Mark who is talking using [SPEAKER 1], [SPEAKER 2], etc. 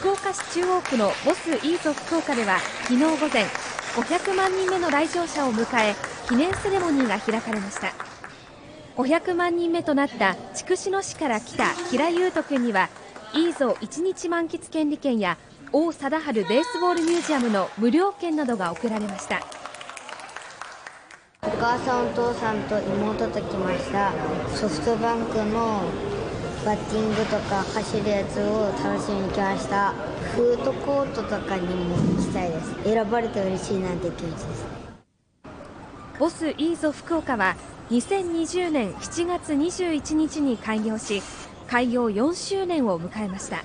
[SPEAKER 1] 福岡市中央区のボスイーゾ福岡では昨日午前500万人目の来場者を迎え記念セレモニーが開かれました。500万人目となった筑紫野市から来た平優斗君にはイーゾ1日満喫権利券や王貞治ベースボールミュージアムの無料券などが贈られました。
[SPEAKER 2] お母さんお父さんと妹と来ました。ソフトバンクのバッティングとか走るやつを楽しみに来ました。フードコートとかにも行きたいです。選ばれて嬉しいなんて気持ちです。
[SPEAKER 1] ボスイーゾ福岡は2020年7月21日に開業し開業4周年を迎えました。